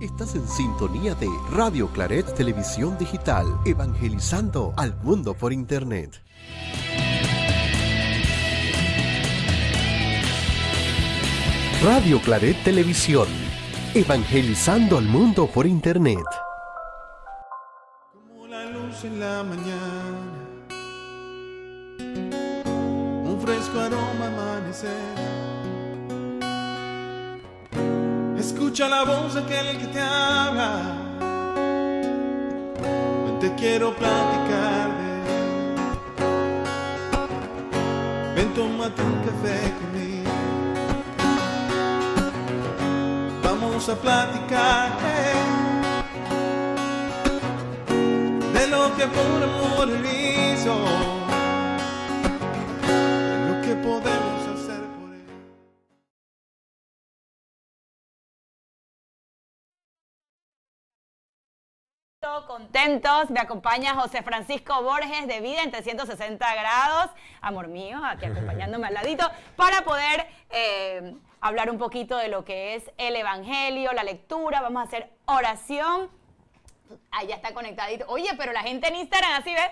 Estás en sintonía de Radio Claret Televisión Digital, evangelizando al mundo por Internet. Radio Claret Televisión, evangelizando al mundo por Internet. Como la luz en la mañana, un fresco aroma amanecer. Escucha la voz de aquel que te habla. Ven, te quiero platicar. Ven, tómate un café conmigo. Vamos a platicar de lo que por amor hizo, de lo que podemos contentos. Me acompaña José Francisco Borges de Vida en 360 grados. Amor mío, aquí acompañándome al ladito para poder eh, hablar un poquito de lo que es el Evangelio, la lectura. Vamos a hacer oración. Ahí ya está conectadito. Oye, pero la gente en Instagram, así ves.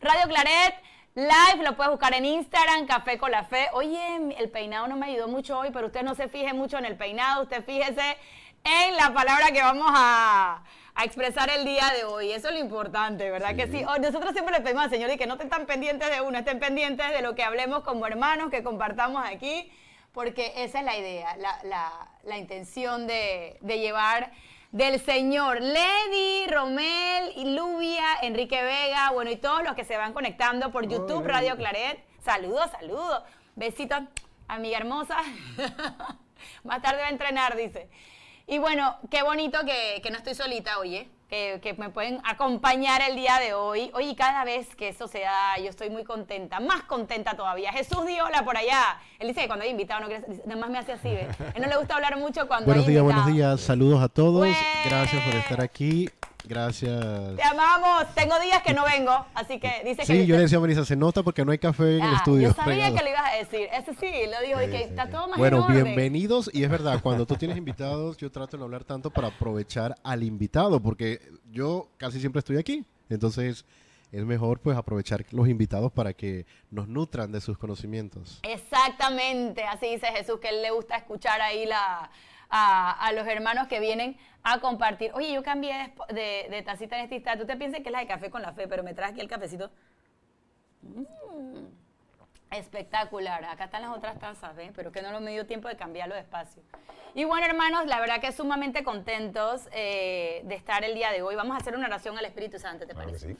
Radio Claret. Live, lo puedes buscar en Instagram, Café con la Fe. Oye, el peinado no me ayudó mucho hoy, pero usted no se fije mucho en el peinado, usted fíjese en la palabra que vamos a, a expresar el día de hoy. Eso es lo importante, ¿verdad? Que sí. Oh, nosotros siempre le pedimos al Señor y que no estén tan pendientes de uno, estén pendientes de lo que hablemos como hermanos, que compartamos aquí, porque esa es la idea, la, la- la intención de, de llevar del Señor. Lady, Romel, y Lubia, Enrique Vega, bueno, y todos los que se van conectando por YouTube, Radio Claret. Saludos, saludos. Besitos, amiga hermosa. Más tarde va a entrenar, dice. Y bueno, qué bonito que, que no estoy solita, oye, que, que me pueden acompañar el día de hoy. Oye, cada vez que eso se da, yo estoy muy contenta, más contenta todavía. Jesús dio hola por allá. Él dice que cuando hay invitado, no quiere, nada más me hace así, ¿ves? A él no le gusta hablar mucho cuando Buenos hay días, invitado. buenos días. Saludos a todos. Bueno. Gracias por estar aquí. Gracias. Te amamos. Tengo días que no vengo, así que dice que... Sí, yo le decía a Marisa, se nota porque no hay café en el Ah, estudio. Yo sabía regado. que lo ibas a decir. Ese sí, lo dijo, y que está todo más Bueno, en orden. bienvenidos. Y es verdad, cuando tú tienes invitados, yo trato de no hablar tanto para aprovechar al invitado, porque yo casi siempre estoy aquí. Entonces, es mejor pues aprovechar los invitados para que nos nutran de sus conocimientos. Exactamente, así dice Jesús, que él le gusta escuchar ahí la, a, a los hermanos que vienen a compartir. Oye, yo cambié de, de, de tacita en este instante. Tú te piensas que es la de café con la fe, pero me traes aquí el cafecito. Mm, espectacular. Acá están las otras tazas, ¿ves? Pero que no lo me dio tiempo de cambiarlo despacio. Y bueno, hermanos, la verdad que sumamente contentos eh, de estar el día de hoy. Vamos a hacer una oración al Espíritu Santo, ¿te Claro que parece? sí.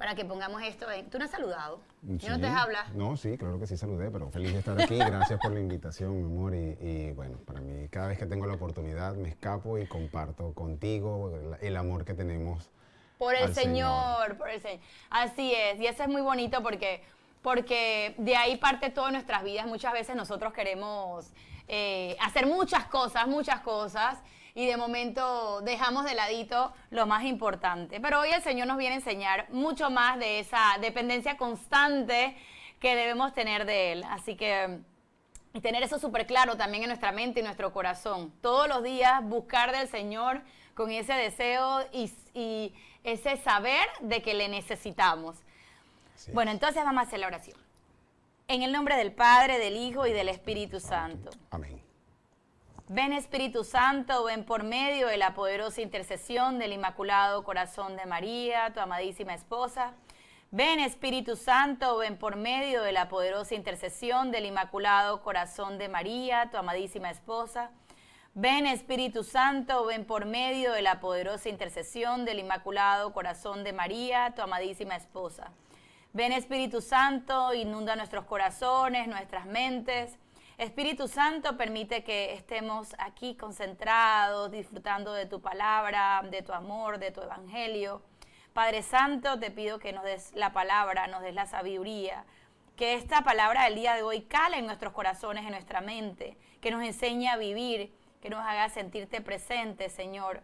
Para que pongamos esto en... ¿Tú no has saludado? Yo no Sí. te habla. No, sí, claro que sí saludé, pero feliz de estar aquí. Gracias por la invitación, mi amor. Y, y, bueno, para mí, cada vez que tengo la oportunidad, me escapo y comparto contigo el, el amor que tenemos. Por el al Señor, por el Señor. Así es, y eso es muy bonito porque, porque de ahí parte todas nuestras vidas. Muchas veces nosotros queremos eh, hacer muchas cosas, muchas cosas, y de momento dejamos de ladito lo más importante. Pero hoy el Señor nos viene a enseñar mucho más de esa dependencia constante que debemos tener de Él. Así que y tener eso súper claro también en nuestra mente y nuestro corazón. Todos los días buscar del Señor con ese deseo y, y ese saber de que le necesitamos. Así Bueno, entonces vamos a hacer la oración. En el nombre del Padre, del Hijo y del Espíritu Santo. Amén. Ven Espíritu Santo, ven por medio de la poderosa intercesión del Inmaculado Corazón de María, tu amadísima esposa. Ven Espíritu Santo, ven por medio de la poderosa intercesión del Inmaculado Corazón de María, tu amadísima esposa. Ven Espíritu Santo, ven por medio de la poderosa intercesión del Inmaculado Corazón de María, tu amadísima esposa. Ven Espíritu Santo, inunda nuestros corazones, nuestras mentes. Espíritu Santo, permite que estemos aquí concentrados, disfrutando de tu palabra, de tu amor, de tu evangelio. Padre Santo, te pido que nos des la palabra, nos des la sabiduría, que esta palabra del día de hoy cale en nuestros corazones, en nuestra mente, que nos enseñe a vivir, que nos haga sentirte presente, Señor,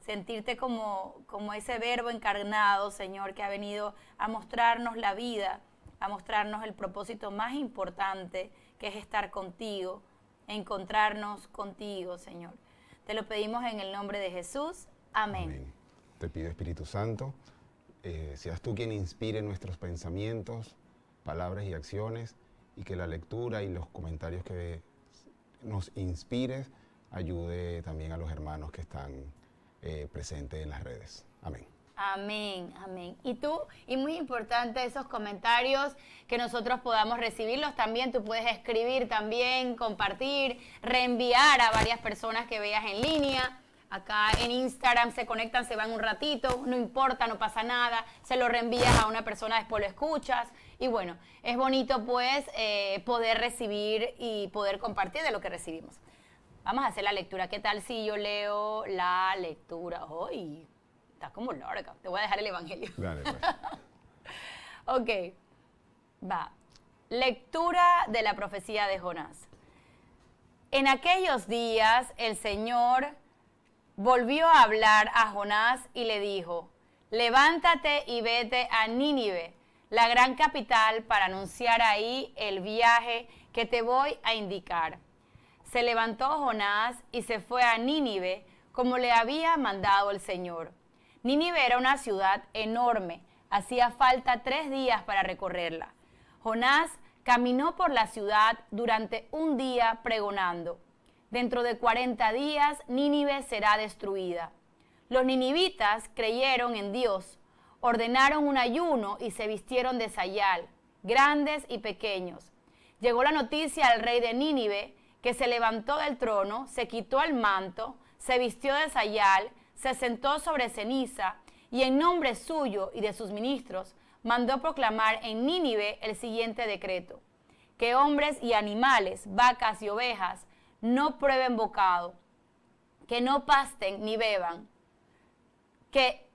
sentirte como, como ese verbo encarnado, Señor, que ha venido a mostrarnos la vida, a mostrarnos el propósito más importante, que es estar contigo, encontrarnos contigo, Señor. Te lo pedimos en el nombre de Jesús. Amén. Amén. Te pido, Espíritu Santo, eh, seas tú quien inspire nuestros pensamientos, palabras y acciones, y que la lectura y los comentarios que nos inspires ayude también a los hermanos que están eh, presentes en las redes. Amén. Amén, amén. Y tú, y muy importante esos comentarios que nosotros podamos recibirlos también. Tú puedes escribir también, compartir, reenviar a varias personas que veas en línea. Acá en Instagram se conectan, se van un ratito, no importa, no pasa nada. Se lo reenvías a una persona, después lo escuchas. Y bueno, es bonito pues eh, poder recibir y poder compartir de lo que recibimos. Vamos a hacer la lectura. ¿Qué tal si yo leo la lectura? hoy? Está como larga. Te voy a dejar el Evangelio. Dale, pues. ok, va. Lectura de la profecía de Jonás. En aquellos días el Señor volvió a hablar a Jonás y le dijo, levántate y vete a Nínive, la gran capital, para anunciar ahí el viaje que te voy a indicar. Se levantó Jonás y se fue a Nínive como le había mandado el Señor. Nínive era una ciudad enorme, hacía falta tres días para recorrerla. Jonás caminó por la ciudad durante un día pregonando, dentro de 40 días Nínive será destruida. Los ninivitas creyeron en Dios, ordenaron un ayuno y se vistieron de sayal, grandes y pequeños. Llegó la noticia al rey de Nínive, que se levantó del trono, se quitó el manto, se vistió de sayal, se sentó sobre ceniza y en nombre suyo y de sus ministros mandó proclamar en Nínive el siguiente decreto, que hombres y animales, vacas y ovejas, no prueben bocado, que no pasten ni beban, que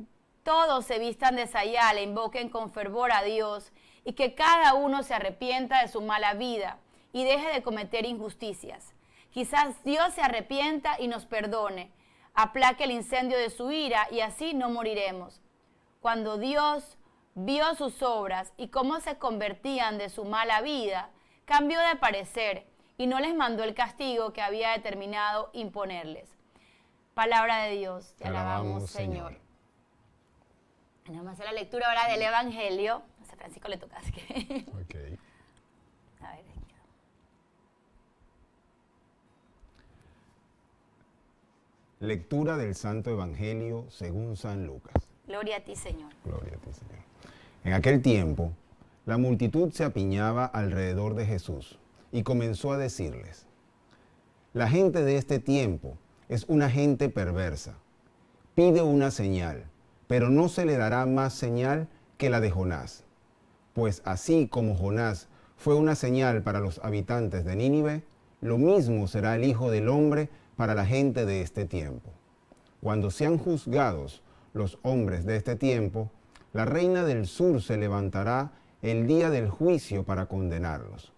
todos se vistan de sayal e invoquen con fervor a Dios, y que cada uno se arrepienta de su mala vida y deje de cometer injusticias. Quizás Dios se arrepienta y nos perdone aplaque el incendio de su ira y así no moriremos. Cuando Dios vio sus obras y cómo se convertían de su mala vida, cambió de parecer y no les mandó el castigo que había determinado imponerles. Palabra de Dios, te alabamos, Señor. Vamos a hacer la lectura ahora del Evangelio. A Francisco le toca, así que... A ver. Lectura del Santo Evangelio según San Lucas. Gloria a ti, Señor. Gloria a ti, Señor. En aquel tiempo, la multitud se apiñaba alrededor de Jesús y comenzó a decirles, la gente de este tiempo es una gente perversa. Pide una señal, pero no se le dará más señal que la de Jonás. Pues así como Jonás fue una señal para los habitantes de Nínive, lo mismo será el Hijo del Hombre para la gente de este tiempo. Cuando sean juzgados los hombres de este tiempo, la reina del sur se levantará el día del juicio para condenarlos,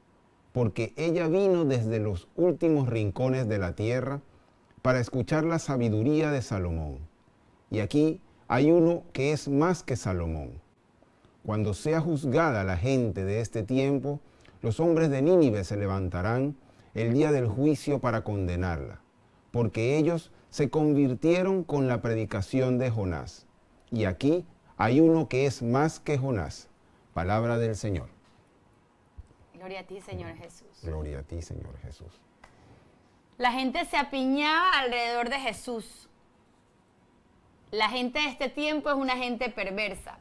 porque ella vino desde los últimos rincones de la tierra para escuchar la sabiduría de Salomón. Y aquí hay uno que es más que Salomón. Cuando sea juzgada la gente de este tiempo, los hombres de Nínive se levantarán el día del juicio para condenarla porque ellos se convirtieron con la predicación de Jonás. Y aquí hay uno que es más que Jonás. Palabra del Señor. Gloria a ti, Señor Jesús. Gloria a ti, Señor Jesús. La gente se apiñaba alrededor de Jesús. La gente de este tiempo es una gente perversa.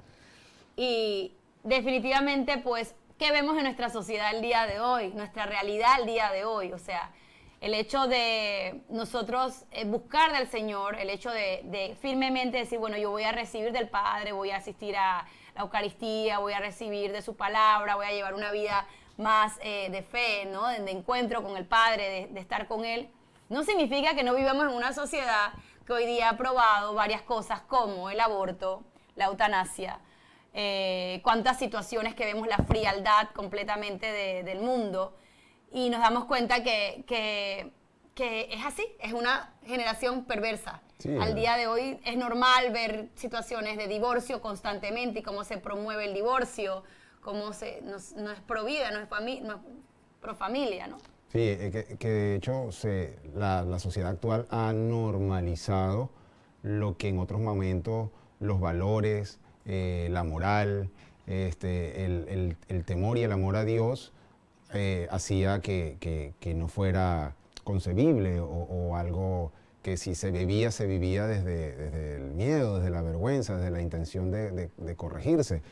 Y definitivamente, pues, ¿qué vemos en nuestra sociedad el día de hoy? Nuestra realidad el día de hoy. O sea, el hecho de nosotros eh, buscar del Señor, el hecho de, firmemente decir, bueno, yo voy a recibir del Padre, voy a asistir a la Eucaristía, voy a recibir de su palabra, voy a llevar una vida más eh, de fe, ¿no? De, encuentro con el Padre, de, estar con Él, no significa que no vivamos en una sociedad que hoy día ha probado varias cosas como el aborto, la eutanasia, eh, cuántas situaciones que vemos la frialdad completamente del mundo y nos damos cuenta que, que, es así, es una generación perversa. Al día de hoy es normal ver situaciones de divorcio constantemente y cómo se promueve el divorcio, cómo se, no, es pro vida, no es, no es pro familia, ¿no? Sí, eh, que, que de hecho se, la, la sociedad actual ha normalizado lo que en otros momentos los valores, eh, la moral, este, el, el- el temor y el amor a Dios eh, hacía que, que- que no fuera concebible o, o algo que si se vivía, se vivía desde, desde el miedo, desde la vergüenza, desde la intención de, de- de corregirse.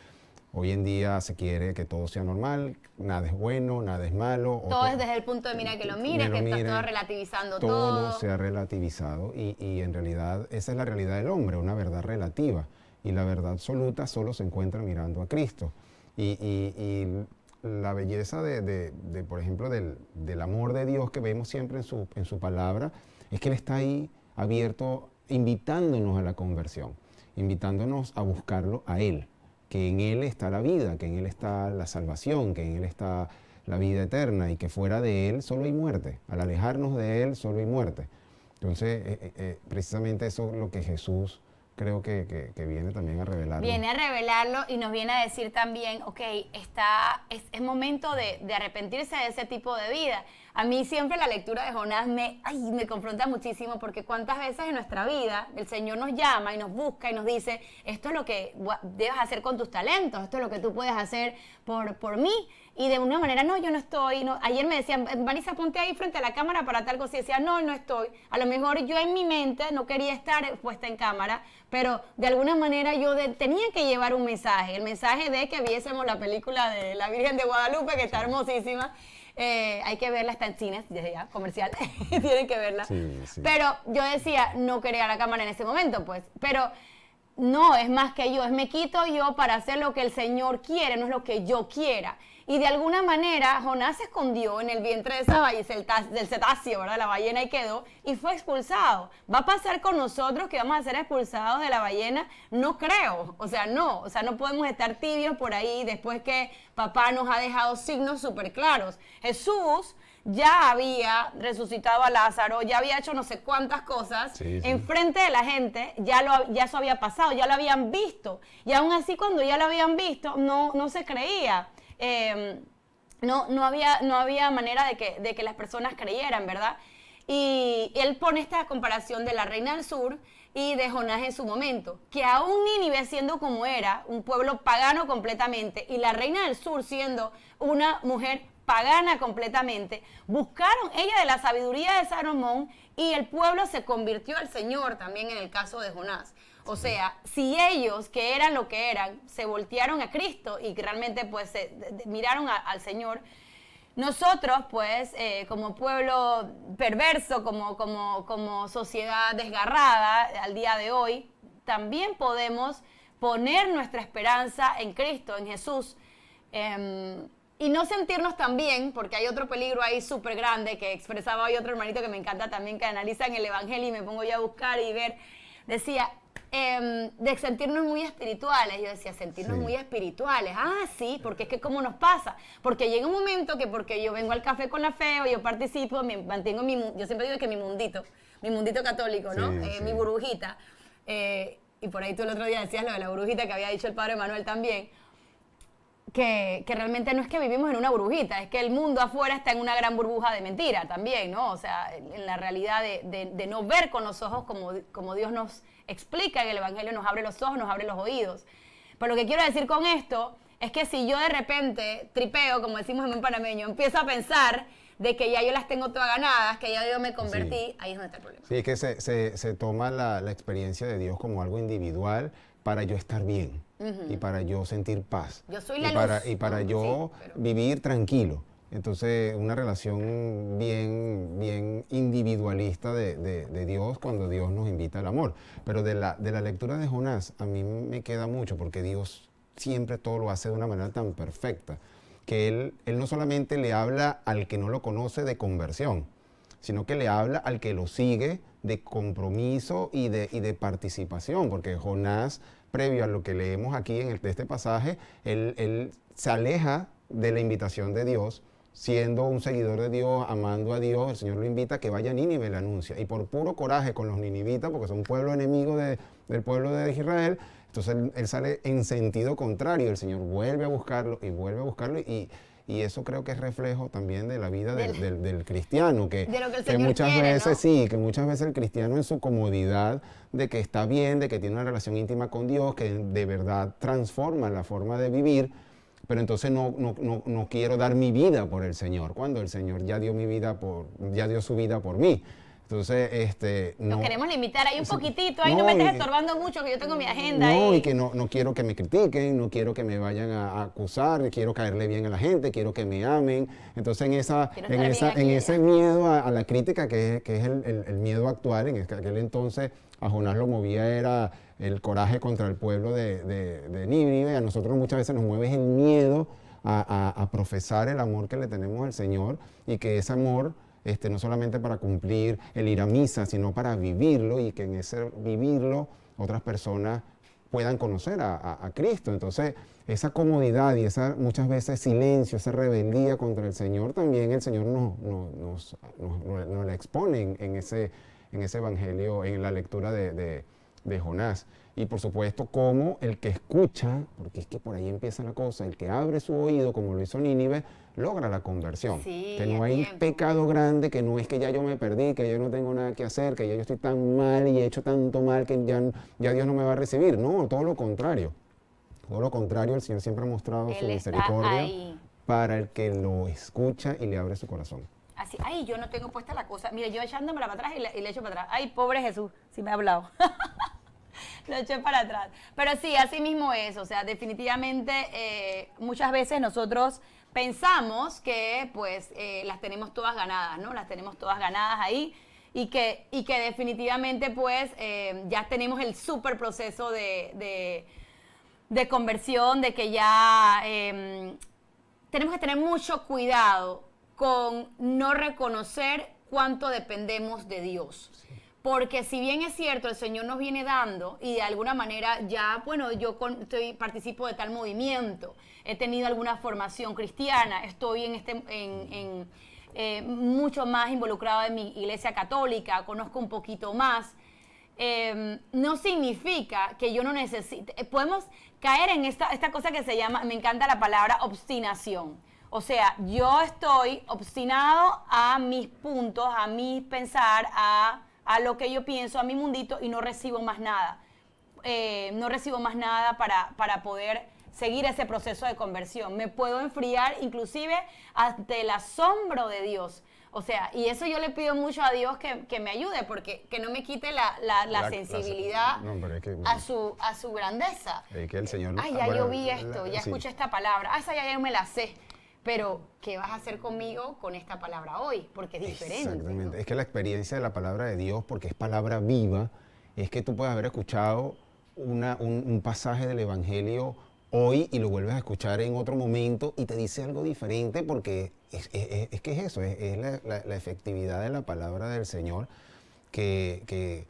Hoy en día se quiere que todo sea normal, nada es bueno, nada es malo. Todo to- es desde el punto de mira que lo mires, que estás todo relativizando todo. todo. se ha relativizado y, y en realidad esa es la realidad del hombre, una verdad relativa. Y la verdad absoluta solo se encuentra mirando a Cristo. Y, y- y la belleza de, de- de, por ejemplo, del, del amor de Dios que vemos siempre en su, en su palabra, es que Él está ahí abierto, invitándonos a la conversión, invitándonos a buscarlo a Él, que en Él está la vida, que en Él está la salvación, que en Él está la vida eterna y que fuera de Él solo hay muerte. Al alejarnos de Él solo hay muerte. Entonces, eh, eh, eh, precisamente eso es lo que Jesús creo que, que- viene también a revelar. Viene a revelarlo y nos viene a decir también, ok, está, es, es momento de, de arrepentirse de ese tipo de vida. A mí siempre la lectura de Jonás me, ay, me confronta muchísimo porque cuántas veces en nuestra vida el Señor nos llama y nos busca y nos dice, esto es lo que debes hacer con tus talentos, esto es lo que tú puedes hacer por, por mí. Y de una manera, no, yo no estoy. No. Ayer me decían, Vanessa, ponte ahí frente a la cámara para tal cosa. Y decía, no, no estoy. A lo mejor yo en mi mente no quería estar puesta en cámara, pero de alguna manera yo de- tenía que llevar un mensaje. El mensaje de que viésemos la película de la Virgen de Guadalupe, que está hermosísima. Eh, hay que verla, está en cines, desde ya, comercial. Tienen que verla. Sí, sí. Pero yo decía, no quería la cámara en ese momento, pues. Pero no, es más que yo, es me quito yo para hacer lo que el Señor quiere, no es lo que yo quiera. Y de alguna manera Jonás se escondió en el vientre de esa ballena, del cetáceo, ¿verdad? La ballena y quedó y fue expulsado. ¿Va a pasar con nosotros que vamos a ser expulsados de la ballena? No creo, o sea, no, o sea, no podemos estar tibios por ahí después que papá nos ha dejado signos súper claros. Jesús ya había resucitado a Lázaro, ya había hecho no sé cuántas cosas Sí, sí. en frente de la gente, ya, lo, ya eso había pasado, ya lo habían visto. Y aún así cuando ya lo habían visto, no, no se creía. Eh, no, no, había, no había manera de que, de que las personas creyeran, ¿verdad? Y él pone esta comparación de la reina del sur y de Jonás en su momento, que aún Nínive siendo como era, un pueblo pagano completamente, y la reina del sur siendo una mujer pagana completamente, buscaron ella de la sabiduría de Salomón y el pueblo se convirtió al Señor también en el caso de Jonás. O sea, si ellos, que eran lo que eran, se voltearon a Cristo y realmente pues se miraron al Señor, nosotros, pues, eh, como pueblo perverso, como, como, como sociedad desgarrada al día de hoy, también podemos poner nuestra esperanza en Cristo, en Jesús. em, y no sentirnos tan bien, porque hay otro peligro ahí súper grande que expresaba hoy otro hermanito que me encanta también, que analiza en el Evangelio y me pongo yo a buscar y ver. Decía, em, de sentirnos muy espirituales. Yo decía, sentirnos Sí. muy espirituales. Ah, sí, porque es que cómo nos pasa. Porque llega un momento que porque yo vengo al café con la fe o yo participo, me mantengo mi, yo siempre digo que mi mundito, mi mundito católico, ¿no? Sí, Eh, sí. Mi burbujita. Eh, y por ahí tú el otro día decías lo de la burbujita que había dicho el padre Manuel también. Que, que realmente no es que vivimos en una burbujita, es que el mundo afuera está en una gran burbuja de mentira también, ¿no? O sea, en, en la realidad de, de- de no ver con los ojos como, como Dios nos explica en el Evangelio, nos abre los ojos, nos abre los oídos. Pero lo que quiero decir con esto es que si yo de repente tripeo, como decimos en buen panameño, empiezo a pensar de que ya yo las tengo todas ganadas, que ya yo me convertí, ahí es donde está el problema. Sí, es que se, se- se toma la, la experiencia de Dios como algo individual para yo estar bien y para yo sentir paz. Yo soy y la para, luz. Y para yo sí, pero- vivir tranquilo. Entonces, una relación bien, bien individualista de, de- de Dios cuando Dios nos invita al amor. Pero de la, de la lectura de Jonás, a mí me queda mucho porque Dios siempre todo lo hace de una manera tan perfecta que él, él no solamente le habla al que no lo conoce de conversión, sino que le habla al que lo sigue de compromiso y de, y de participación, porque Jonás, previo a lo que leemos aquí en el- de este pasaje, él, él se aleja de la invitación de Dios, siendo un seguidor de Dios, amando a Dios, el Señor lo invita a que vaya a Nínive, le anuncia, y por puro coraje con los ninivitas, porque son un pueblo enemigo de- del pueblo de Israel, entonces él, él sale en sentido contrario, el Señor vuelve a buscarlo y vuelve a buscarlo y, Y eso creo que es reflejo también de la vida del, del- del cristiano, que, De lo que el Señor muchas quiere, veces ¿no? sí, que muchas veces el cristiano en su comodidad de que está bien, de que tiene una relación íntima con Dios, que de verdad transforma la forma de vivir, pero entonces no, no, no, no quiero dar mi vida por el Señor, cuando el Señor ya dio mi vida por, ya dio su vida por mí. Entonces, este, no, Nos queremos limitar ahí un poquitito, ahí no, No, me estés que- estorbando mucho, que yo tengo mi agenda no, ahí. y que no, no quiero que me critiquen, no quiero que me vayan a, a acusar, quiero caerle bien a la gente, quiero que me amen. Entonces en, esa, en, esa, en ese miedo a, a la crítica, que es, que es el, el- el miedo actual, en aquel entonces a Jonás lo movía era el coraje contra el pueblo de, de, de Nínive, a nosotros muchas veces nos mueve el miedo a, a- a profesar el amor que le tenemos al Señor y que ese amor este, no solamente para cumplir el ir a misa, sino para vivirlo y que en ese vivirlo otras personas puedan conocer a, a- Cristo. Entonces, esa comodidad y esa muchas veces silencio, esa rebeldía contra el Señor, también el Señor nos- nos- nos- nos la expone en, en ese, en ese evangelio, en la lectura de, de- de Jonás. Y por supuesto, como el que escucha, porque es que por ahí empieza la cosa, el que abre su oído, como lo hizo Nínive, logra la conversión. Sí, que no hay tiempo. pecado grande, que no es que ya yo me perdí, que yo no tengo nada que hacer, que ya yo estoy tan mal y he hecho tanto mal que ya, ya Dios no me va a recibir. No, todo lo contrario. Todo lo contrario, el Señor siempre ha mostrado su Él misericordia para el que lo escucha y le abre su corazón. Así, ay, yo no tengo puesta la cosa. Mire, yo echándomela para atrás y le, y le echo para atrás. Ay, pobre Jesús, si me ha hablado. Lo eché para atrás. Pero sí, así mismo es. O sea, definitivamente eh, muchas veces nosotros pensamos que pues eh, las tenemos todas ganadas, ¿no? Las tenemos todas ganadas ahí y que, y que definitivamente pues eh, ya tenemos el súper proceso de, de, de conversión, de que ya eh, tenemos que tener mucho cuidado con no reconocer cuánto dependemos de Dios. Porque si bien es cierto, el Señor nos viene dando y de alguna manera ya, bueno, yo estoy, participo de tal movimiento, he tenido alguna formación cristiana, estoy en este, en, en, eh, mucho más involucrado en mi iglesia católica, conozco un poquito más, eh, no significa que yo no necesite. eh, Podemos caer en esta, esta cosa que se llama, me encanta la palabra obstinación. O sea, yo estoy obstinado a mis puntos, a mi pensar, a, a lo que yo pienso, a mi mundito y no recibo más nada. Eh, no recibo más nada para, para poder seguir ese proceso de conversión. Me puedo enfriar inclusive ante el asombro de Dios. O sea, y eso yo le pido mucho a Dios que, que me ayude, porque que no me quite la, la- la La- la- sensibilidad no, pero es que- a, su, a su grandeza. Es que el Señor- Ay, ya bueno, yo vi esto, ya sí. escuché esta palabra. Ah, esa ya yo me la sé. Pero, ¿qué vas a hacer conmigo con esta palabra hoy? Porque es diferente. Exactamente. ¿no? Es que la experiencia de la palabra de Dios, porque es palabra viva, es que tú puedes haber escuchado una- un, un pasaje del Evangelio hoy y lo vuelves a escuchar en otro momento y te dice algo diferente porque es, es- es- es que es eso, es, es la, la- la efectividad de la palabra del Señor que, que-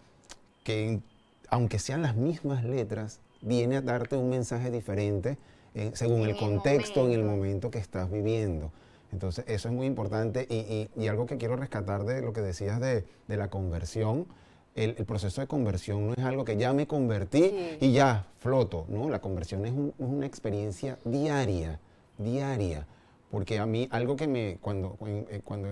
que aunque sean las mismas letras, viene a darte un mensaje diferente eh, según En el el contexto, en el momento. que estás viviendo. Entonces, eso es muy importante y, y- y algo que quiero rescatar de lo que decías de, de la conversión. El, el proceso de conversión no es algo que ya me convertí Sí. y ya floto, ¿no? La conversión es, un- es una experiencia diaria, diaria. Porque a mí, algo que me, cuando, eh, cuando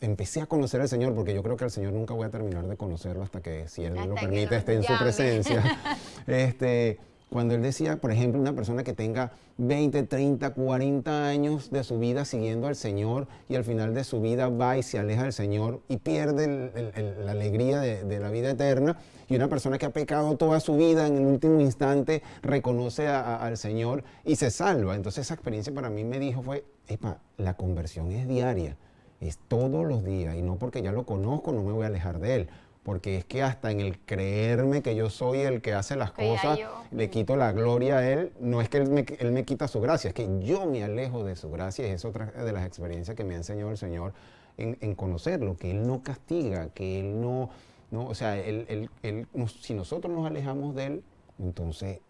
empecé a conocer al Señor, porque yo creo que al Señor nunca voy a terminar de conocerlo hasta que, si Él Hasta lo permite, esté en su presencia. este, cuando Él decía, por ejemplo, una persona que tenga 20, 30, 40 años de su vida siguiendo al Señor y al final de su vida va y se aleja del Señor y pierde el- la alegría de, de la vida eterna, y una persona que ha pecado toda su vida en el último instante reconoce a- a- al Señor y se salva. Entonces esa experiencia para mí me dijo fue, "Epa, la conversión es diaria, es todos los días y no porque ya lo conozco no me voy a alejar de él. Porque es que hasta en el creerme que yo soy el que hace las cosas, yo- le quito la gloria a él. No es que él me, él me quita su gracia, es que yo me alejo de su gracia. Y es otra de las experiencias que me ha enseñado el Señor en, en conocerlo, que Él no castiga, que Él no, no o sea, él, él- él si nosotros nos alejamos de Él, entonces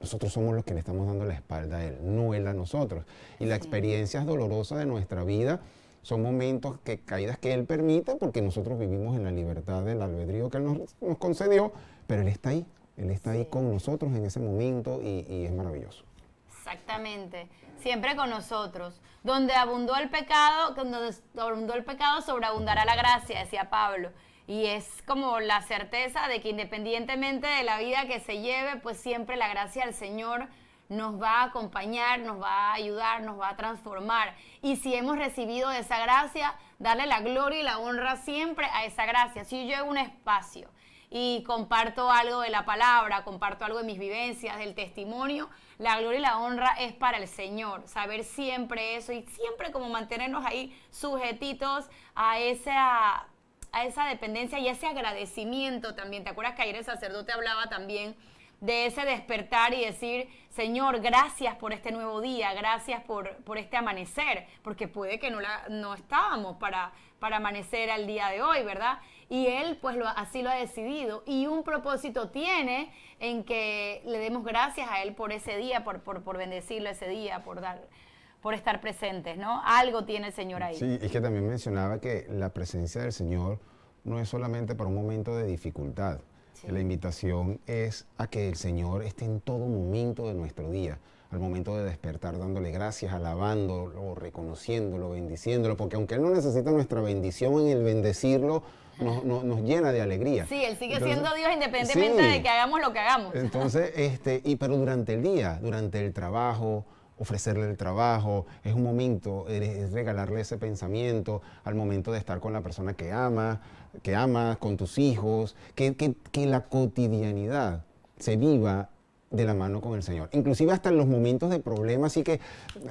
nosotros somos los que le estamos dando la espalda a Él, no Él a nosotros. Y las experiencias dolorosas de nuestra vida son momentos, que, caídas que Él permite, porque nosotros vivimos en la libertad del albedrío que Él nos, nos concedió, pero Él está ahí, Él está ahí con nosotros en ese momento y, y es maravilloso. Exactamente. Siempre con nosotros. Donde abundó el pecado, donde abundó el pecado, sobreabundará la gracia, decía Pablo. Y es como la certeza de que independientemente de la vida que se lleve, pues siempre la gracia del Señor nos va a acompañar, nos va a ayudar, nos va a transformar. Y si hemos recibido esa gracia, darle la gloria y la honra siempre a esa gracia. Si yo en un espacio y comparto algo de la palabra, comparto algo de mis vivencias, del testimonio, la gloria y la honra es para el Señor. Saber siempre eso y siempre como mantenernos ahí sujetitos a esa, a esa dependencia y ese agradecimiento también. ¿Te acuerdas que ayer el sacerdote hablaba también? De ese despertar y decir, Señor, gracias por este nuevo día, gracias por, por este amanecer, porque puede que no, la, no estábamos para, para amanecer al día de hoy, ¿verdad? Y Él pues lo, así lo ha decidido y un propósito tiene en que le demos gracias a Él por ese día, por, por, por bendecirlo ese día, por dar por estar presentes, ¿no? Algo tiene el Señor ahí. Sí, es que también mencionaba que la presencia del Señor no es solamente para un momento de dificultad, la invitación es a que el Señor esté en todo momento de nuestro día, al momento de despertar, dándole gracias, alabándolo, reconociéndolo, bendiciéndolo, porque aunque Él no necesita nuestra bendición en el bendecirlo, nos, llena de alegría. Sí, Él sigue siendo Dios independientemente de que hagamos lo que hagamos. Entonces, este, y, pero durante el día, durante el trabajo, ofrecerle el trabajo, es un momento, es regalarle ese pensamiento al momento de estar con la persona que ama, que amas, con tus hijos, que, que, la cotidianidad se viva de la mano con el Señor. Inclusive hasta en los momentos de problemas, así que,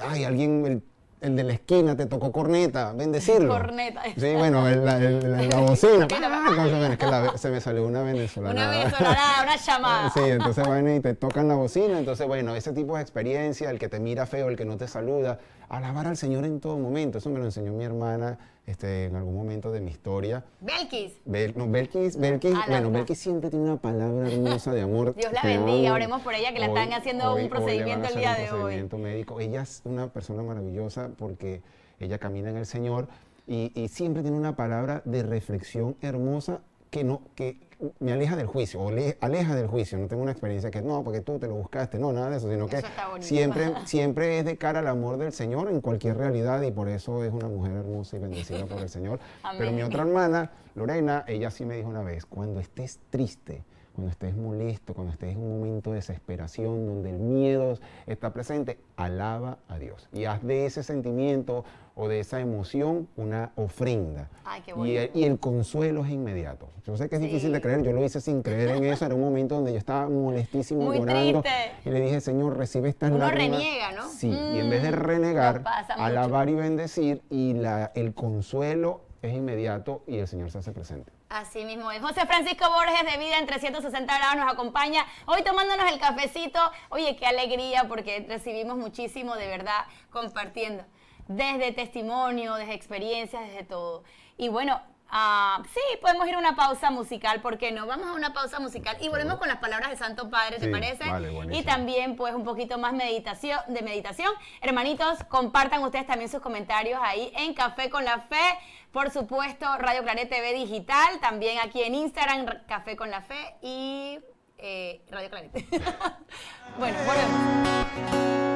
ay, alguien, el, de la esquina te tocó corneta, bendecirlo. Corneta. Sí, bueno, la, bocina. es que se me salió una venezolana. Una venezolana, una llamada. Sí, entonces bueno, y te tocan la bocina, entonces bueno, ese tipo de experiencia, el que te mira feo, el que no te saluda, alabar al Señor en todo momento, eso me lo enseñó mi hermana este, en algún momento de mi historia. Belkis. no, Belkis, Belkis, bueno, Belkis siempre tiene una palabra hermosa de amor. Dios la bendiga, oremos por ella que le están haciendo un procedimiento el día de hoy. Procedimiento médico. Ella es una persona maravillosa porque ella camina en el Señor y, y siempre tiene una palabra de reflexión hermosa que no, que me aleja del juicio, o aleja del juicio. No tengo una experiencia que no, porque tú te lo buscaste, no, nada de eso, sino que siempre, siempre es de cara al amor del Señor en cualquier realidad y por eso es una mujer hermosa y bendecida por el Señor. Pero mi otra hermana, Lorena, ella sí me dijo una vez, cuando estés triste, cuando estés molesto, cuando estés en un momento de desesperación, donde el miedo está presente, alaba a Dios y haz de ese sentimiento o de esa emoción una ofrenda. Ay, qué y, el, y, el, consuelo es inmediato. Yo sé que es difícil de creer, yo lo hice sin creer en eso, era un momento donde yo estaba molestísimo, Muy llorando. Triste. Y le dije, Señor, recibe estas Uno lágrimas. reniega, ¿no? Sí, y en vez de Mm, renegar, alabar y bendecir, y la, el consuelo es inmediato y el Señor se hace presente. Así mismo es. José Francisco Borges de Vida en 360 grados nos acompaña hoy tomándonos el cafecito. Oye, qué alegría porque recibimos muchísimo de verdad compartiendo. Desde testimonio, desde experiencias, desde todo. Y bueno, ah, sí, podemos ir a una pausa musical, ¿por qué no? Vamos a una pausa musical y volvemos con las palabras del Santo Padre, ¿te Sí, parece? vale, y también pues un poquito más meditación, de meditación. Hermanitos, compartan ustedes también sus comentarios ahí en Café con la Fe. Por supuesto, Radio Claret TV Digital, también aquí en Instagram, Café con la Fe y eh, Radio Claret. bueno, volvemos.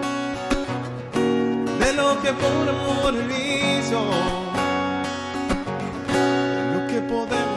De lo que por amor hizo, de lo que podemos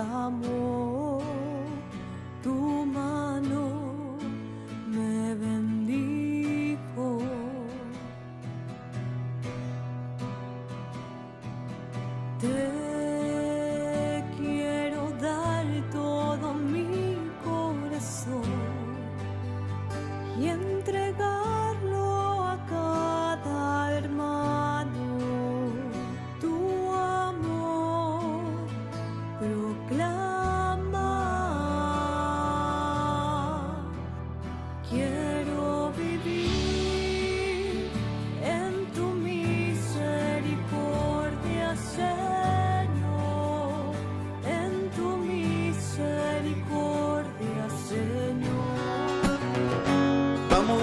Come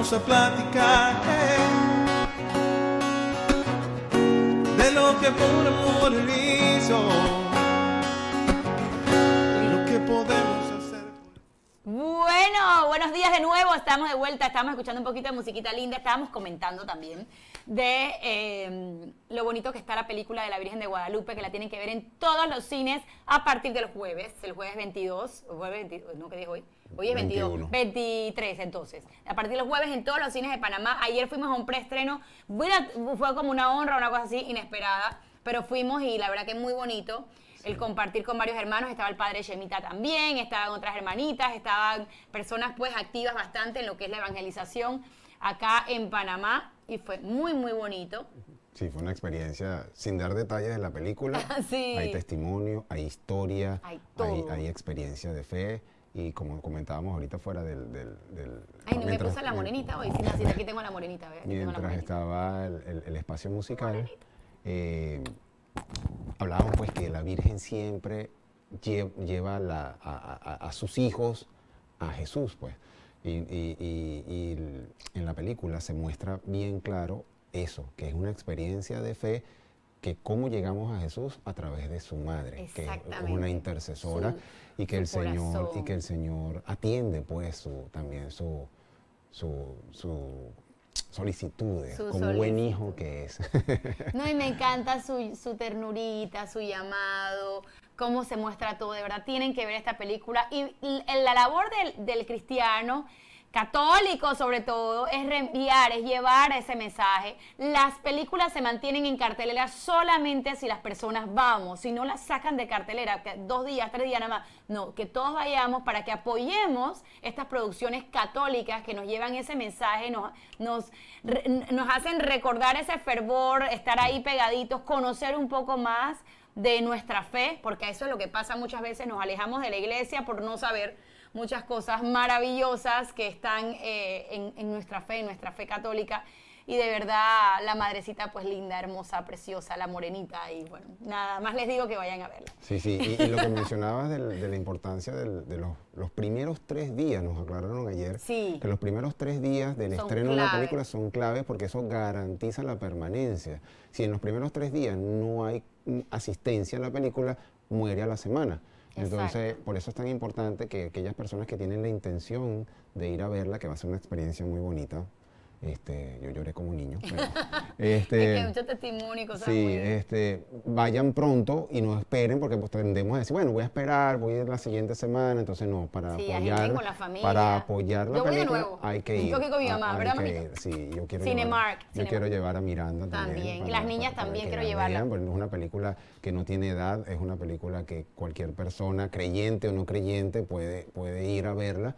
A platicar eh, de lo que por amor hizo y lo que podemos hacer. Bueno, buenos días de nuevo. Estamos de vuelta. Estamos escuchando un poquito de musiquita linda. Estábamos comentando también de eh, lo bonito que está la película de la Virgen de Guadalupe, que la tienen que ver en todos los cines a partir del jueves, el jueves 22, o jueves 20 no, ¿qué es hoy? Hoy es 22, 21. 23 entonces. A partir de los jueves en todos los cines de Panamá. Ayer fuimos a un preestreno, fue como una honra, una cosa así inesperada, pero fuimos y la verdad que muy bonito el compartir con varios hermanos, estaba el padre Shemita también, estaban otras hermanitas, estaban personas pues activas bastante en lo que es la evangelización acá en Panamá y fue muy muy bonito. Sí, fue una experiencia, sin dar detalles de la película, Sí. hay testimonio, hay historia, Hay hay, todo. hay experiencia de fe y como comentábamos ahorita fuera del... del, del- Ay, no me puse la morenita hoy, sí, no, sí, aquí tengo la morenita, aquí la Mientras morenita. estaba el, el- el espacio musical, eh, hablábamos pues que la Virgen siempre lle- lleva la- a, a- a sus hijos a Jesús, pues. Y, y- y- y en la película se muestra bien claro eso, que es una experiencia de fe, que cómo llegamos a Jesús a través de su madre, que es una intercesora Su- y que el Señor y que el Señor atiende pues su, también su, su, su solicitudes, Su como buen hijo que es. No, y me encanta su, su ternurita, su llamado, cómo se muestra todo. De verdad, tienen que ver esta película. Y la labor del, del cristiano, católico sobre todo, es reenviar, es llevar ese mensaje. Las películas se mantienen en cartelera solamente si las personas vamos, si no las sacan de cartelera, dos días, tres días nada más. No, que todos vayamos para que apoyemos estas producciones católicas que nos llevan ese mensaje, nos, nos, nos hacen recordar ese fervor, estar ahí pegaditos, conocer un poco más de nuestra fe, porque eso es lo que pasa muchas veces, nos alejamos de la iglesia por no saber muchas cosas maravillosas que están eh, en, en nuestra fe, en nuestra fe católica. Y de verdad, la madrecita, pues linda, hermosa, preciosa, la morenita. Y bueno, nada más les digo que vayan a verla. Sí, sí, y, y lo que mencionabas del- de la importancia del- de los, los primeros tres días, nos aclararon ayer, Sí. que los primeros tres días del Son estreno de la película son claves porque eso garantiza la permanencia. Si en los primeros tres días no hay asistencia en la película, muere a la semana. Entonces, por eso es tan importante que aquellas personas que tienen la intención de ir a verla, que va a ser una experiencia muy bonita, este, yo lloré como niño, pero, este, Es que mucho testimonio y cosas Sí, muy- este, vayan pronto y no esperen porque pues tendemos a decir, bueno, voy a esperar, voy a ir la siguiente semana, entonces no, para Sí, apoyar, con la familia. para apoyar la Yo voy de nuevo. hay que ir. que ir con mi Ah, mamá, ¿verdad, mamita? Sí, yo quiero Cinemark, llevar, yo quiero a Miranda también. También, y las niñas también que quiero la llevarla. vean, porque no es una película que no tiene edad, es una película que cualquier persona, creyente o no creyente, puede, puede ir a verla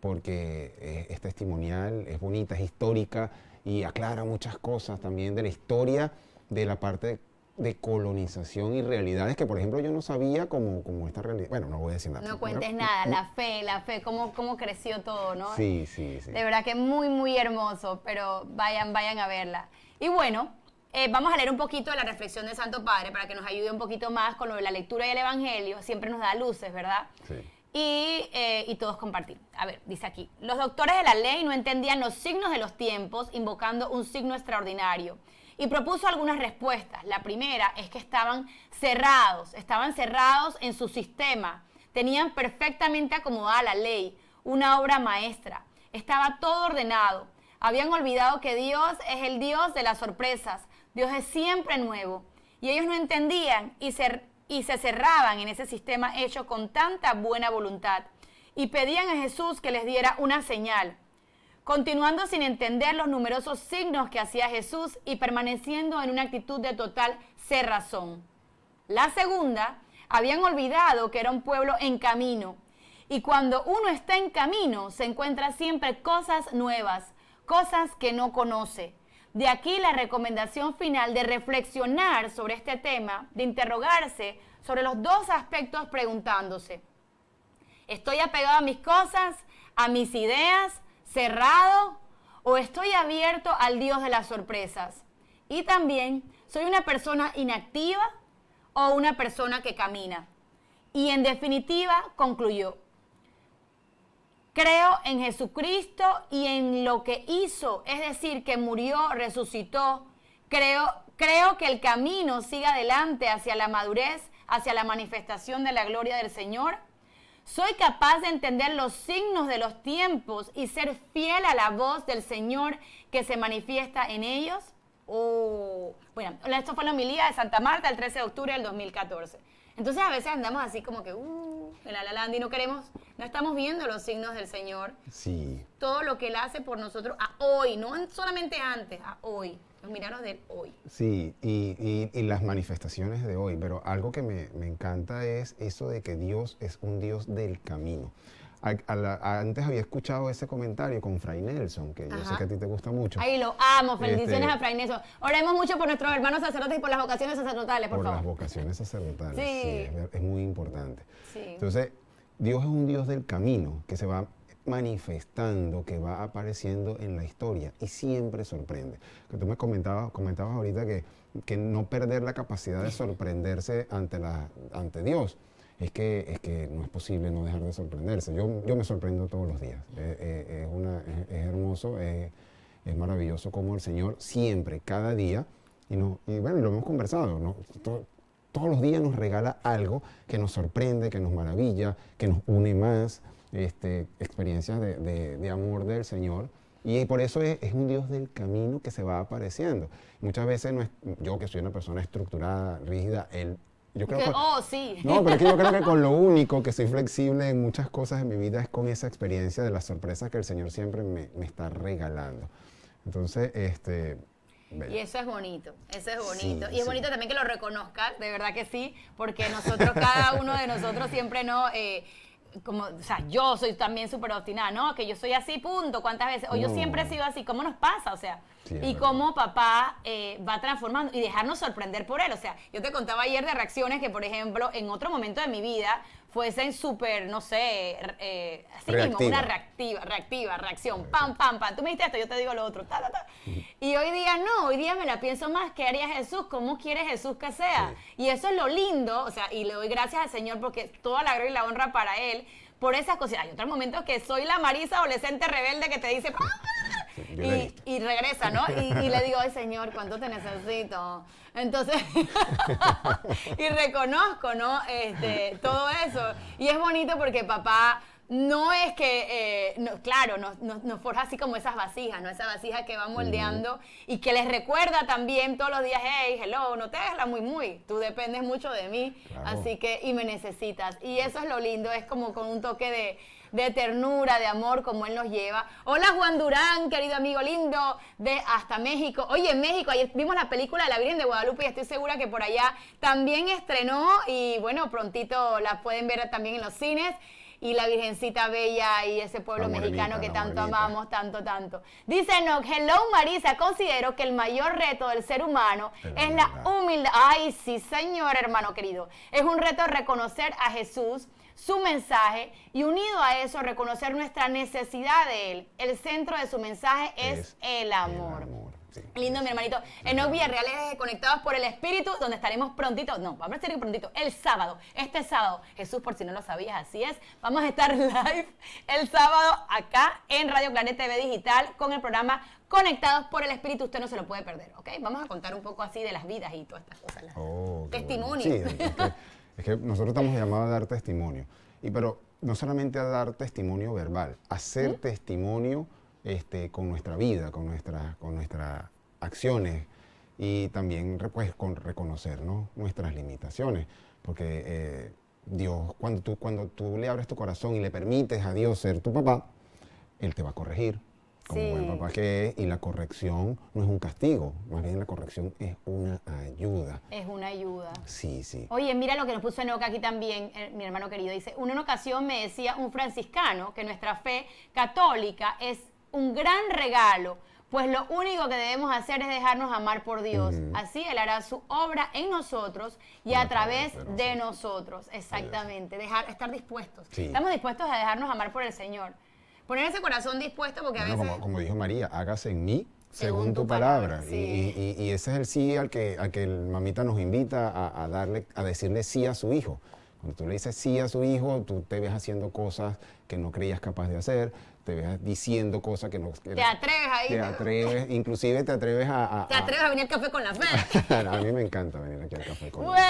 porque es, es testimonial, es bonita, es histórica y aclara muchas cosas también de la historia, de la parte de colonización y realidades que, por ejemplo, yo no sabía como, como esta realidad. Bueno, no voy a decir nada. No cuentes nada, la fe, la fe, cómo, cómo creció todo, ¿no? Sí, sí, sí. De verdad que muy, muy hermoso, pero vayan, vayan a verla. Y bueno, eh, vamos a leer un poquito de la reflexión del Santo Padre para que nos ayude un poquito más con lo de la lectura y el Evangelio. Siempre nos da luces, ¿verdad? Sí. Y, eh, y todos compartir. A ver, dice aquí, los doctores de la ley no entendían los signos de los tiempos invocando un signo extraordinario. Y propuso algunas respuestas. La primera es que estaban cerrados, estaban cerrados en su sistema. Tenían perfectamente acomodada la ley, una obra maestra. Estaba todo ordenado. Habían olvidado que Dios es el Dios de las sorpresas. Dios es siempre nuevo. Y ellos no entendían y se, y se cerraban en ese sistema hecho con tanta buena voluntad. Y pedían a Jesús que les diera una señal continuando sin entender los numerosos signos que hacía Jesús y permaneciendo en una actitud de total cerrazón. La segunda, habían olvidado que era un pueblo en camino. Y cuando uno está en camino, se encuentra siempre cosas nuevas, cosas que no conoce. De aquí la recomendación final de reflexionar sobre este tema, de interrogarse sobre los dos aspectos preguntándose, ¿Estoy apegado a mis cosas, a mis ideas, cerrado? ¿O estoy abierto al Dios de las sorpresas? Y también, ¿soy una persona inactiva o una persona que camina? Y en definitiva, concluyó, creo en Jesucristo y en lo que hizo, es decir, que murió, resucitó. Creo, creo que el camino sigue adelante hacia la madurez, hacia la manifestación de la gloria del Señor. Soy capaz de entender los signos de los tiempos y ser fiel a la voz del Señor que se manifiesta en ellos. Oh, bueno, esto fue la homilía de Santa Marta el 13 de octubre del 2014. Entonces a veces andamos así como que, uh, la land y no queremos, no estamos viendo los signos del Señor, Sí. todo lo que Él hace por nosotros a hoy, no en- solamente antes, a hoy, los milagros de hoy. Sí, y, y- y las manifestaciones de hoy, pero algo que me, me encanta es eso de que Dios es un Dios del camino. A- a la- antes había escuchado ese comentario con Fray Nelson, que yo sé Ajá. que a ti te gusta mucho, Ahí lo amo, bendiciones Este- a Fray Nelson. Oremos mucho por nuestros hermanos sacerdotes y por las vocaciones sacerdotales, por, por las favor. vocaciones sacerdotales. Sí. Sí, es, es muy importante. Sí. Entonces, Dios es un Dios del camino que se va manifestando, que va apareciendo en la historia y siempre sorprende. Que tú me comentabas, comentabas ahorita que, que no perder la capacidad de sorprenderse ante, la, ante Dios. Es que, es que no es posible no dejar de sorprenderse. Yo, yo me sorprendo todos los días. Eh, eh, es, una- es- es hermoso, es, es maravilloso como el Señor siempre, cada día, y, no, y bueno, lo hemos conversado, ¿no? To- todos los días nos regala algo que nos sorprende, que nos maravilla, que nos une más, este, experiencias de, de- de amor del Señor. Y por eso es, es un Dios del camino que se va apareciendo. Muchas veces no es- yo que soy una persona estructurada, rígida, él, yo creo Que- que... oh, sí. No, pero es que yo creo que con lo único que soy flexible en muchas cosas en mi vida es con esa experiencia de las sorpresas que el Señor siempre me, me está regalando. Entonces, este... Y eso es bonito, eso es bonito. Sí, y es sí. bonito también que lo reconozcas, de verdad que sí, porque nosotros, cada uno de nosotros siempre no, eh, como, o sea, yo soy también súper obstinada, ¿no? Que yo soy así, punto, ¿cuántas veces? O yo siempre he sido así, ¿cómo nos pasa? O sea, Sí, y cómo papá eh, va transformando y dejarnos sorprender por él. O sea, yo te contaba ayer de reacciones que, por ejemplo, en otro momento de mi vida fuesen súper, no sé, eh, así mismo, Reactiva. una reactiva, reactiva, reacción, pam, pam, pam. Tú me dijiste esto, yo te digo lo otro, ta, ta, ta. Y hoy día no, hoy día me la pienso más, ¿qué haría Jesús? ¿Cómo quiere Jesús que sea? Y eso es lo lindo, o sea, y le doy gracias al Señor porque toda la gloria y la honra para Él, por esas cosas. Hay otros momentos que soy la Marisa adolescente rebelde que te dice, "Ah, yo la he y, regresa, ¿no? Y, y le digo, ay Señor, ¿cuánto te necesito? Entonces, y reconozco, ¿no? Este, todo eso. Y es bonito porque papá no es que, eh, no, claro, nos, nos- nos forja así como esas vasijas, ¿no? Esa vasija que va moldeando y que les recuerda también todos los días, hey, hello, no te hagas la muy muy, tú dependes mucho de mí, Claro. así que, y me necesitas. Y eso es lo lindo, es como con un toque de, de ternura, de amor, como él nos lleva. Hola Juan Durán, querido amigo lindo, de hasta México. Oye, en México, ayer vimos la película de la Virgen de Guadalupe y estoy segura que por allá también estrenó y bueno, prontito la pueden ver también en los cines. Y la Virgencita Bella y ese pueblo La mexicano que tanto amamos, tanto, tanto. Dice Nock, hello Marisa, considero que el mayor reto del ser humano Es la es la humildad. humildad. Ay, sí, señor, hermano querido. Es un reto reconocer a Jesús, su mensaje, y unido a eso, reconocer nuestra necesidad de Él. El centro de su mensaje es, el amor. sí. Lindo, mi hermanito. Enoch Villarreal es Conectados por el Espíritu, donde estaremos prontito. No, vamos a estar prontito. El sábado, este sábado. Jesús, por si no lo sabías, así es. Vamos a estar live el sábado acá en Radio Claret TV Digital con el programa Conectados por el Espíritu. Usted no se lo puede perder, ¿ok? Vamos a contar un poco así de las vidas y todas estas cosas. Oh, qué Testimonio. bueno. Sí, es que, nosotros estamos llamados a dar testimonio. Y pero no solamente a dar testimonio verbal, hacer testimonio este, con nuestra vida, con, nuestra, con nuestras acciones y también pues, con reconocer ¿no? nuestras limitaciones. Porque eh, Dios, cuando tú, cuando tú le abres tu corazón y le permites a Dios ser tu papá, Él te va a corregir. Como Sí. buen papá que es, y la corrección no es un castigo, más bien la corrección es una ayuda. Es una ayuda. Sí, sí. Oye, mira lo que nos puso Enoch aquí también, eh, mi hermano querido. Dice, una ocasión me decía un franciscano que nuestra fe católica es un gran regalo, pues lo único que debemos hacer es dejarnos amar por Dios. Ujú. Así Él hará su obra en nosotros y a través de nosotros. Exactamente, dejar, estar dispuestos. Sí. Estamos dispuestos a dejarnos amar por el Señor. Poner ese corazón dispuesto porque a Bueno, veces... como, como dijo María, hágase en mí Según según, tu tu palabra, palabra. sí. Y, y- y ese es el sí al que, al que el mamita nos invita a, a darle, a decirle sí a su hijo. Cuando tú le dices sí a su hijo, tú te ves haciendo cosas que no creías capaz de hacer, te ves diciendo cosas que no... que Te atreves ahí. Te atreves, inclusive te atreves a... a- Te atreves a venir al café con la fe. a mí me encanta venir aquí al café con ¡Güey!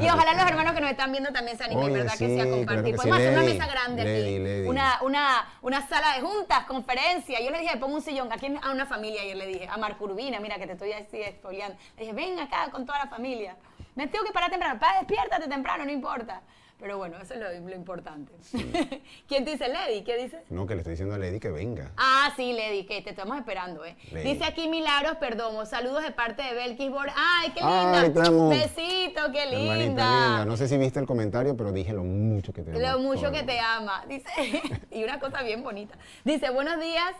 Y ojalá los hermanos que nos están viendo también se animen, Oye, ¿verdad? que sí, sí, a claro compartir. Podemos hacer una mesa grande Lady, aquí. Lady. Una, una, una sala de juntas, conferencia. Yo le dije, pongo un sillón aquí a una familia. Ayer le dije, a Marco Urbina, mira que te estoy así expoliando. Le dije, ven acá con toda la familia. Me tengo que parar temprano. Despiértate temprano, no importa. Pero bueno, eso es lo, lo importante. ¿Quién te dice Lady? ¿Qué dices? No, que le estoy diciendo a Lady que venga. Ah, sí, Lady, que te estamos esperando, ¿eh? Lady. Dice aquí Milagros Perdomo, saludos de parte de Belkis Bor. ¡Ay, qué Ay, linda! amo. Besito, qué linda. Linda. No sé si viste el comentario, pero dije lo mucho que te amo. Lo mucho que te ama. Dice, y una cosa bien bonita. Dice, buenos días,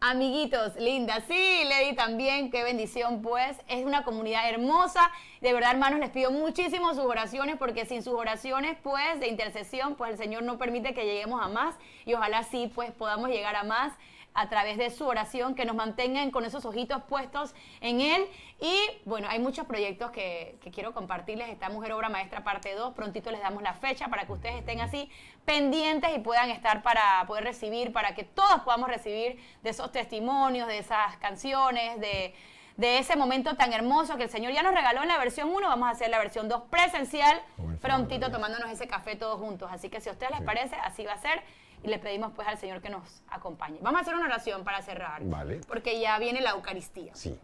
amiguitos, linda. Sí, Lady también, qué bendición, pues. Es una comunidad hermosa. De verdad, hermanos, les pido muchísimo sus oraciones, porque sin sus oraciones, pues, de intercesión, pues el Señor no permite que lleguemos a más. Y ojalá sí, pues, podamos llegar a más a través de su oración, que nos mantengan con esos ojitos puestos en Él. Y bueno, hay muchos proyectos que, que quiero compartirles. Esta Mujer Obra Maestra parte 2, prontito les damos la fecha para que ustedes estén así pendientes y puedan estar para poder recibir, para que todos podamos recibir de esos testimonios, de esas canciones, de, de ese momento tan hermoso que el Señor ya nos regaló en la versión 1. Vamos a hacer la versión 2 presencial, prontito tomándonos ese café todos juntos. Así que si a ustedes les parece, así va a ser. Y le pedimos pues al Señor que nos acompañe. Vamos a hacer una oración para cerrar. Vale. Porque ya viene la Eucaristía. Sí.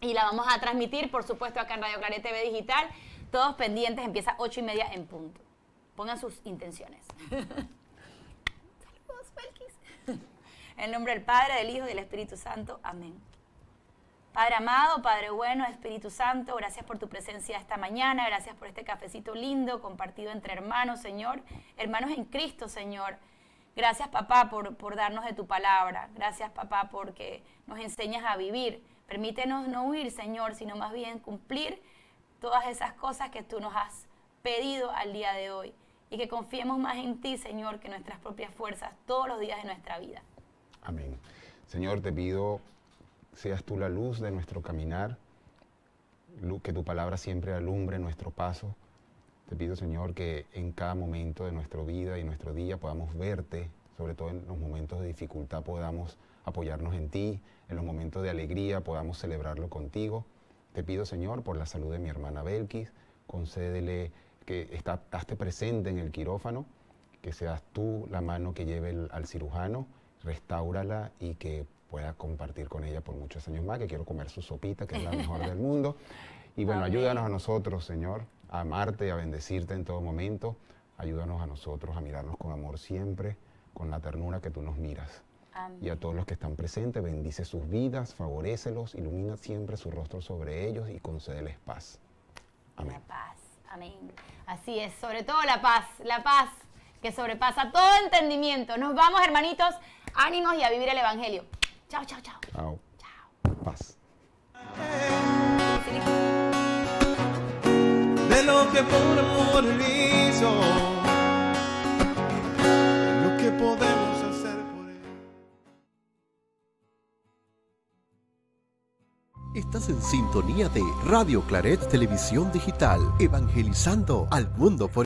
Y la vamos a transmitir, por supuesto, acá en Radio Claret TV Digital. Todos pendientes, empieza ocho y media en punto. Pongan sus intenciones. Saludos, Belkis. En nombre del Padre, del Hijo y del Espíritu Santo. Amén. Padre amado, Padre bueno, Espíritu Santo, gracias por tu presencia esta mañana, gracias por este cafecito lindo compartido entre hermanos, Señor, hermanos en Cristo, Señor. Gracias, papá, por, por darnos de tu palabra. Gracias, papá, porque nos enseñas a vivir. Permítenos no huir, Señor, sino más bien cumplir todas esas cosas que tú nos has pedido al día de hoy. Y que confiemos más en ti, Señor, que nuestras propias fuerzas todos los días de nuestra vida. Amén. Señor, te pido, seas tú la luz de nuestro caminar, que tu palabra siempre alumbre nuestro paso. Te pido, Señor, que en cada momento de nuestra vida y nuestro día podamos verte, sobre todo en los momentos de dificultad podamos apoyarnos en ti, en los momentos de alegría podamos celebrarlo contigo. Te pido, Señor, por la salud de mi hermana Belkis, concédele que está, esté presente en el quirófano, que seas tú la mano que lleve el- al cirujano, restáurala y que pueda compartir con ella por muchos años más, que quiero comer su sopita, que es la mejor del mundo. Y bueno, Amén. ayúdanos a nosotros, Señor, a amarte, a bendecirte en todo momento. Ayúdanos a nosotros a mirarnos con amor siempre, con la ternura que tú nos miras. Amén. Y a todos los que están presentes, bendice sus vidas, favorécelos, ilumina siempre su rostro sobre ellos y concédeles paz. Amén. La paz. Amén. Así es, sobre todo la paz, la paz que sobrepasa todo entendimiento. Nos vamos, hermanitos, ánimos y a vivir el Evangelio. Chao, chao, chao. Chao. Chao. Paz. Lo que por amor hizo, lo que podemos hacer por él. Estás en sintonía de Radio Claret Televisión Digital, evangelizando al mundo por